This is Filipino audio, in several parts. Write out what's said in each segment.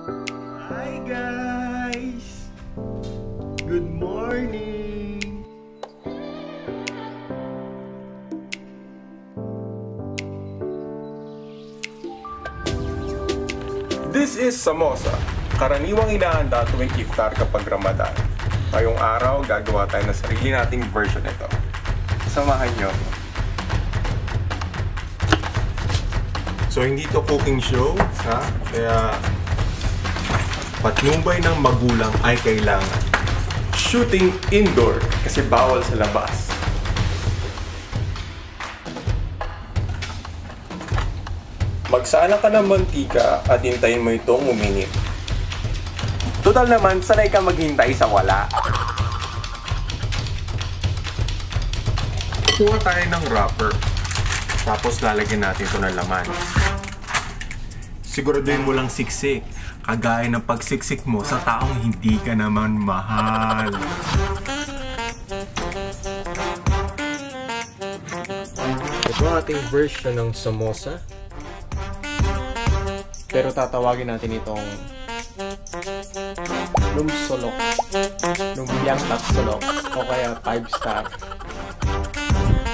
Hi guys! Good morning! This is samosa, karaniwang inahanda tuwing iftar kapag Ramadan. Ngayong araw, gagawa tayo ng sarili nating version nito. Samahan ako. So, hindi to cooking show, ha? Kaya, patnubay ng magulang ay kailangan. Shooting indoor kasi bawal sa labas. Magsala ka ng mantika at hintayin mo itong uminit. Total naman, sanay ka maghintay sa wala. Kuha tayo ng wrapper. Tapos lalagyan natin ito ng laman. Siguraduhin mo lang siksik. Kagaya ng pagsiksik mo sa taong hindi ka naman mahal. Ito ang ating version ng samosa. Pero tatawagin natin itong lumsolok. Lumbiang tatsolok. O kaya five star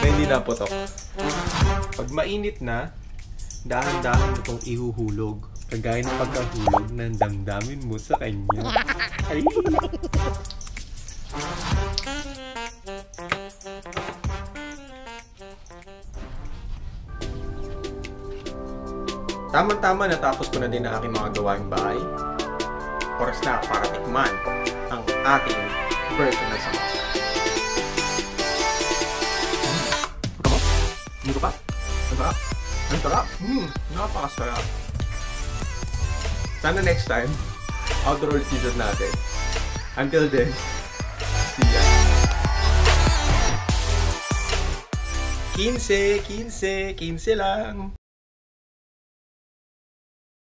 na hindi naputok. Pag mainit na, dahan-dahan mo itong ihuhulog. Kagaya ng pagkahulog ng damdamin mo sa kanya. Ay! Tama-tama natapos ko na din ang aking mga gawaing bahay. Oras na para tikman ang ating version ng samosa. Hindi ko pa. Ang sarap. Ang sarap. Hmm, napakasarap. Sana next time, outdoor season natin. Until then, see ya. 15, 15, 15 lang.